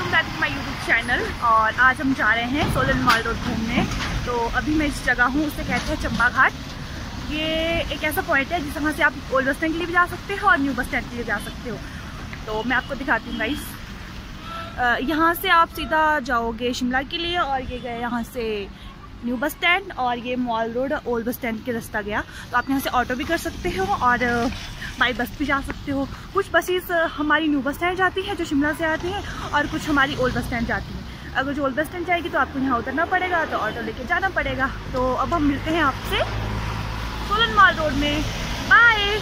Welcome back to my YouTube channel और आज हम जा रहे हैं सोलन मॉल रोड घूमने। तो अभी मैं इस जगह हूँ, उसे कहते हैं चंबा घाट ये एक ऐसा पॉइंट है जहाँ से आप ओल्ड बस स्टैंड के लिए भी जा सकते हो और न्यू बस स्टैंड के लिए जा सकते हो। तो मैं आपको दिखाती हूँ गाइस यहाँ से आप सीधा जाओगे शिमला के लिए और ये गए यहाँ से न्यू बस स्टैंड और ये mall road old bus stand के रास्ता गया। तो आप यहाँ से ऑटो भी कर सकते हो और बाई बस भी जा सकते हो। कुछ बसेस हमारी न्यू बस स्टैंड जाती हैं, जो शिमला से आती हैं, और कुछ हमारी ओल्ड बस स्टैंड जाती हैं। अगर जो ओल्ड बस स्टैंड जाएगी तो आपको यहाँ उतरना पड़ेगा तो ऑटो लेके जाना पड़ेगा। तो अब हम मिलते हैं आपसे सोलन माल रोड में। बाय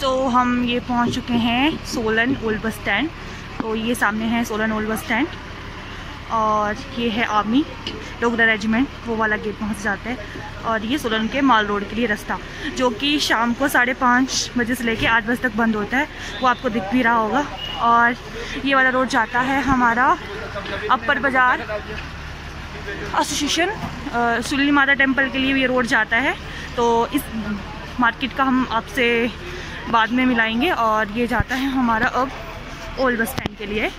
तो हम ये पहुँच चुके हैं सोलन ओल्ड बस स्टैंड तो ये सामने है सोलन ओल्ड बस स्टैंड और ये है आर्मी डोगरा रेजिमेंट वो वाला गेट पहुँच जाता है। और ये सोलन के माल रोड के लिए रास्ता, जो कि शाम को साढ़े पाँच बजे से लेके आठ बजे तक बंद होता है, वो आपको दिख भी रहा होगा। और ये वाला रोड जाता है हमारा अपर बाज़ार एसोसिएशन सुली माता टेंपल के लिए ये रोड जाता है। तो इस मार्केट का हम आपसे बाद में मिलाएँगे और ये जाता है हमारा अब ओल्ड बस स्टैंड के लिए।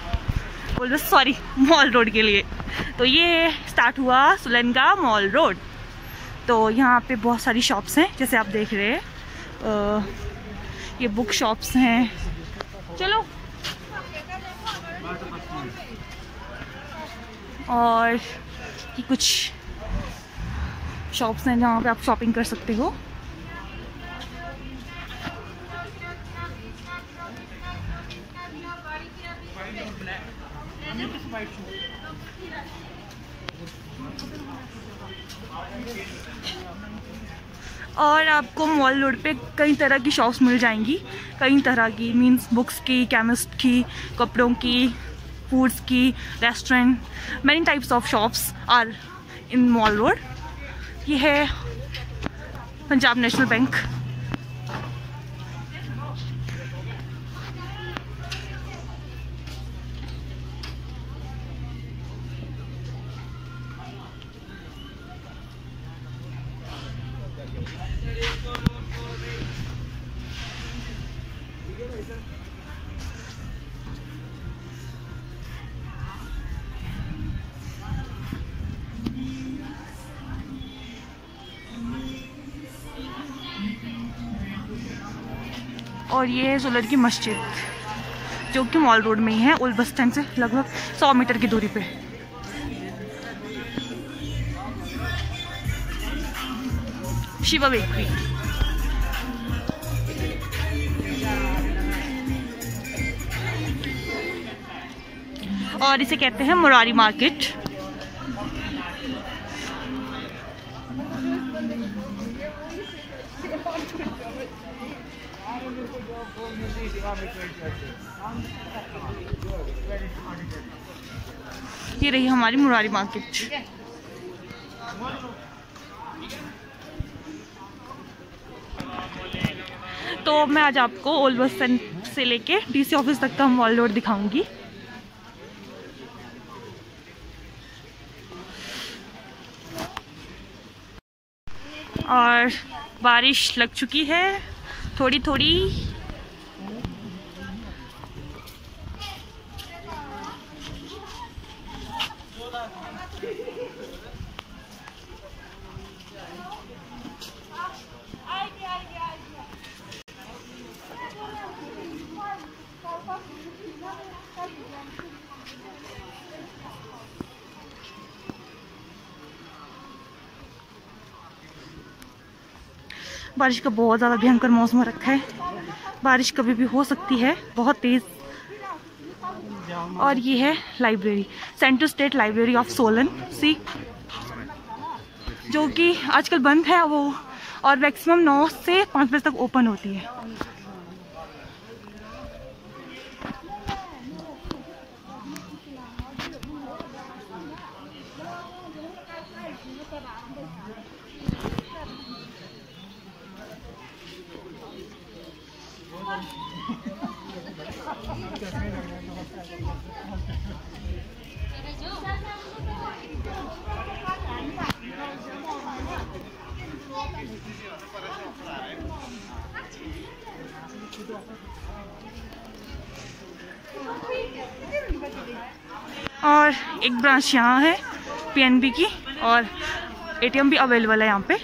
Old bus sorry mall road के लिए। तो ये स्टार्ट हुआ सुलन का मॉल रोड तो यहाँ पे बहुत सारी शॉप्स हैं, जैसे आप देख रहे हैं। ये बुक शॉप्स हैं। चलो। और ये कुछ शॉप्स हैं जहाँ पे आप शॉपिंग कर सकते हो। और आपको मॉल रोड पे कई तरह की शॉप्स मिल जाएँगी। कई तरह की मींस बुक्स की केमिस्ट की, कपड़ों की फूड्स की restaurant many types of shops are in mall road ये है पंजाब नेशनल बैंक। और ये है सोलर की मस्जिद, जो कि मॉल रोड में ही है ओल्ड बस स्टैंड से लगभग 100 मीटर की दूरी पे। शिवा बेकरी और इसे कहते हैं मुरारी मार्केट। ये रही हमारी मुरारी मार्केट। तो मैं आज आपको ओल्ड बस से लेके डीसी ऑफ़िस तक का मॉल रोड दिखाऊँगी। और बारिश लग चुकी है। थोड़ी थोड़ी बारिश का बहुत ज़्यादा भयंकर मौसम रखा है। बारिश कभी भी हो सकती है, बहुत तेज़। और ये है library, central state library of Solan, सी। जो कि आजकल बंद है वो, और मैक्सिमम नौ से पाँच बजे तक ओपन होती है। और एक ब्रांच यहाँ है पीएनबी की, और एटीएम भी अवेलेबल है यहाँ पे।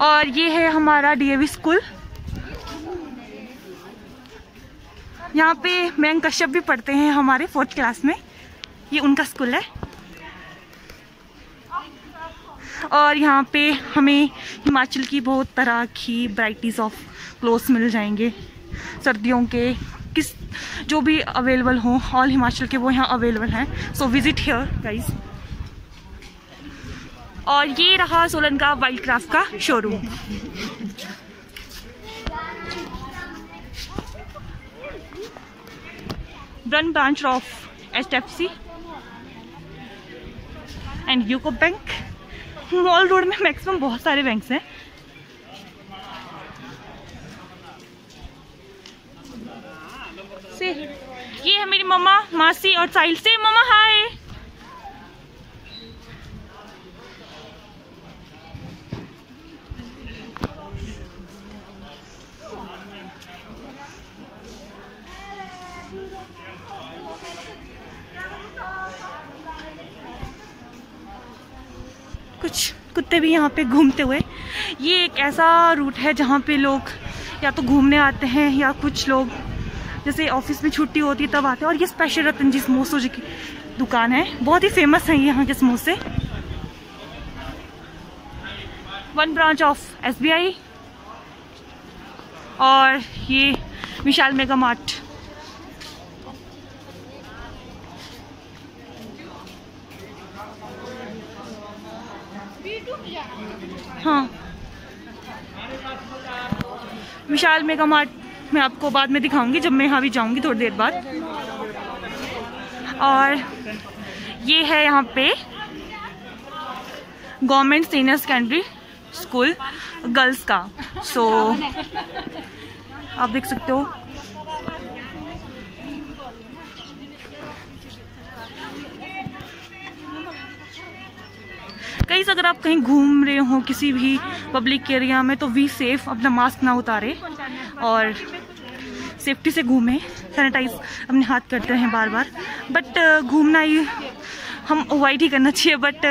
और ये है हमारा डीएवी स्कूल यहाँ पे मयंक कश्यप भी पढ़ते हैं हमारे फोर्थ क्लास में। ये उनका स्कूल है। और यहाँ पे हमें हिमाचल की बहुत तरह की वराइटीज़ ऑफ़ क्लोथ्स मिल जाएँगे। सर्दियों के किस जो भी अवेलेबल हो ऑल हिमाचल के वो यहाँ अवेलेबल हैं. सो विज़िट हियर गाइज़ और ये रहा सोलन का वाइल्ड क्राफ्ट का showroom one branch of H F C and UCO bank mall road में मैक्सिमम बहुत सारे बैंक्स हैं. से। ये है मेरी मम्मा, मासी और साहिल से। मम्मा हाय कुछ कुत्ते भी यहाँ पे घूमते हुए। ये एक ऐसा रूट है जहाँ पे लोग या तो घूमने आते हैं या कुछ लोग जैसे ऑफ़िस में छुट्टी होती है, तब आते हैं। और ये स्पेशल रतन जी समोसो जी की दुकान है। बहुत ही फ़ेमस है यहाँ के समोसे। वन ब्रांच ऑफ़ एसबीआई और ये विशाल मेगा मार्ट। हाँ। विशाल मेगा मार्ट मैं आपको बाद में दिखाऊँगी जब मैं यहाँ भी जाऊँगी थोड़ी देर बाद। और ये है यहाँ पे government senior secondary school girls का। सो so, आप देख सकते हो। कहीं अगर आप कहीं घूम रहे हो किसी भी पब्लिक एरिया में तो वी सेफ़ अपना मास्क ना उतारे। और सेफ्टी से घूमें सैनिटाइज अपने हाथ करते हैं बार बार। बट घूमना ही हम अवॉइड ही करना चाहिए। बट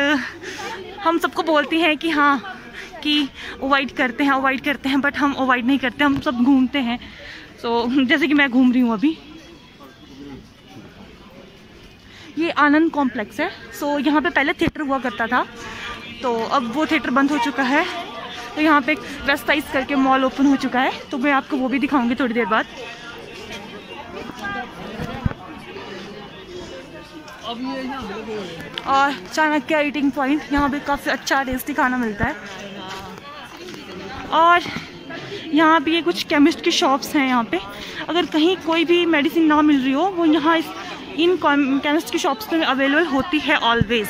हम सबको बोलती हैं कि हाँ कि अवॉइड करते हैं अवॉइड करते हैं बट हम अवॉइड नहीं करते हम सब घूमते हैं। सो so, जैसे कि मैं घूम रही हूँ अभी। ये आनंद कॉम्प्लेक्स है। सो so, यहाँ पे पहले थिएटर हुआ करता था। तो अब वो थिएटर बंद हो चुका है। तो यहाँ पे एक साइज़ करके मॉल ओपन हो चुका है। तो मैं आपको वो भी दिखाऊँगी थोड़ी देर बाद। और चाणक्य ईटिंग पॉइंट यहाँ पे काफ़ी अच्छा टेस्टी खाना मिलता है। और यहाँ पे ये कुछ केमिस्ट की शॉप्स हैं यहाँ पे। अगर कहीं कोई भी मेडिसिन ना मिल रही हो, वो यहाँ इस, इन केमिस्ट की शॉप्स में अवेलेबल होती है ऑलवेज़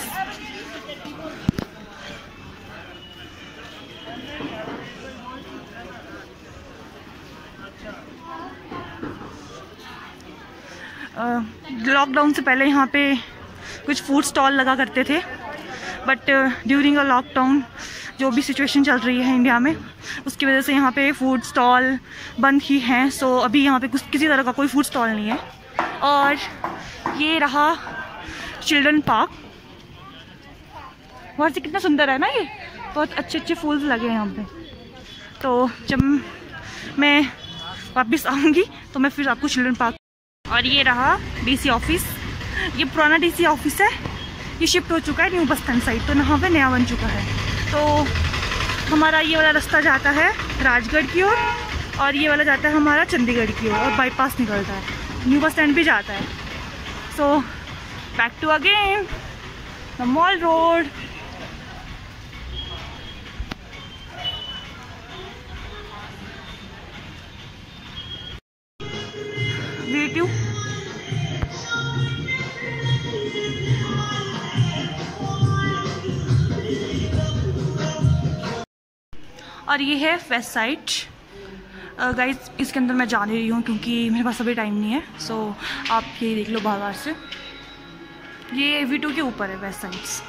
लॉकडाउन से पहले यहाँ पे कुछ फ़ूड स्टॉल लगा करते थे बट ड्यूरिंग अ लॉकडाउन जो भी सिचुएशन चल रही है इंडिया में उसकी वजह से यहाँ पे फ़ूड स्टॉल बंद ही हैं सो so, अभी यहाँ पे कुछ किसी तरह का कोई फ़ूड स्टॉल नहीं है। और ये रहा चिल्ड्रन पार्क वहाँ से कितना सुंदर है ना ये? बहुत अच्छे अच्छे फूल्स लगे हैं यहाँ पे। तो जब मैं वापस आऊँगी तो मैं फिर आपको चिल्ड्रन पार्क और ये रहा डीसी ऑफ़िस ये पुराना डीसी ऑफ़िस है। ये शिफ्ट हो चुका है न्यू बस स्टैंड साइड तो यहाँ पे नया बन चुका है। तो हमारा ये वाला रास्ता जाता है राजगढ़ की ओर और, और ये वाला जाता है हमारा चंडीगढ़ की ओर और, और बाईपास निकलता है। न्यू बस स्टैंड भी जाता है। So back to again the mall road और ये है वेस्ट साइड गाइस इसके अंदर मैं जा रही हूँ क्योंकि मेरे पास अभी टाइम नहीं है. सो so, आप ये देख लो बार से. ये वी टू के ऊपर है वेस्ट साइड्स